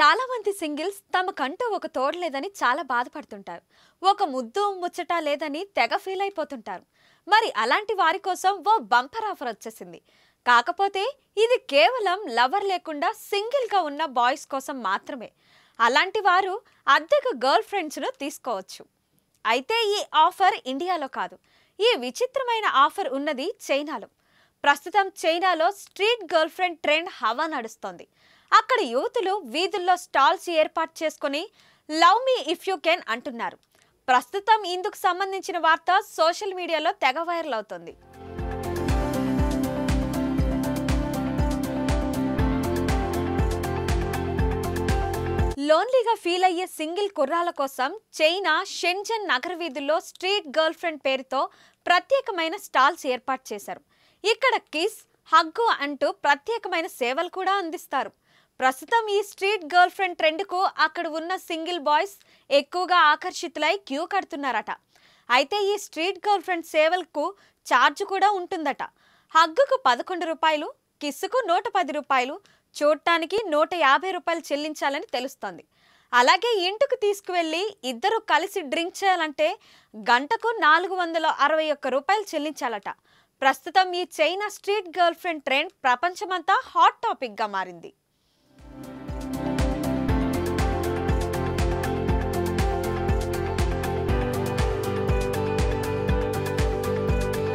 చాలా మంది సింగిల్స్ తమకంటూ ఒక తోడు లేదని చాలా బాధపడుతుంటారు. ఒక ముద్దు ముచ్చట లేదని తెగ ఫీల్ అయిపోతుంటారు. మరి అలాంటి వారి కోసం ఓ బంపర్ ఆఫర్ వచ్చేసింది. కాకపోతే ఇది కేవలం లవర్ లేకుండా సింగిల్గా ఉన్న బాయ్స్ కోసం మాత్రమే. అలాంటి వారు అద్దెకు గర్ల్ ఫ్రెండ్స్ను తీసుకోవచ్చు. అయితే ఈ ఆఫర్ ఇండియాలో కాదు. ఈ విచిత్రమైన ఆఫర్ ఉన్నది చైనాలో. ప్రస్తుతం చైనాలో స్ట్రీట్ గర్ల్ ఫ్రెండ్ ట్రెండ్ హవా నడుస్తోంది. అక్కడ యువతులు వీధుల్లో స్టాల్స్ ఏర్పాటు చేసుకొని love me if you can అంటున్నారు. ప్రస్తుతం ఇందుకు సంబంధించిన వార్త సోషల్ మీడియాలో తెగ వైరల్ అవుతుంది. లోన్లీగా ఫీల్ అయ్యే సింగిల్ కుర్రాల కోసం చైనా షెంజన్ నగర వీధుల్లో స్ట్రీట్ గర్ల్ ఫ్రెండ్ పేరుతో ప్రత్యేకమైన స్టాల్స్ ఏర్పాటు చేశారు. ఇక్కడ కిస్ హగ్గు అంటూ ప్రత్యేకమైన సేవలు కూడా అందిస్తారు. ప్రస్తుతం ఈ స్ట్రీట్ గర్ల్ ఫ్రెండ్ ట్రెండ్కు అక్కడ ఉన్న సింగిల్ బాయ్స్ ఎక్కువగా ఆకర్షితులై క్యూ కడుతున్నారట. అయితే ఈ స్ట్రీట్ గర్ల్ ఫ్రెండ్ సేవలకు ఛార్జ్ కూడా ఉంటుందట. హగ్గుకు పదకొండు రూపాయలు కిస్సుకు నూట పది రూపాయలు చూడటానికి నూట యాభై రూపాయలు చెల్లించాలని తెలుస్తోంది. అలాగే ఇంటికి తీసుకువెళ్ళి ఇద్దరు కలిసి డ్రింక్ చేయాలంటే గంటకు నాలుగు వందల అరవై ఒక్క రూపాయలు చెల్లించాలట. ప్రస్తుతం ఈ China street girl friend trend ప్రపంచమంతా హాట్ టాపిక్గా మారింది.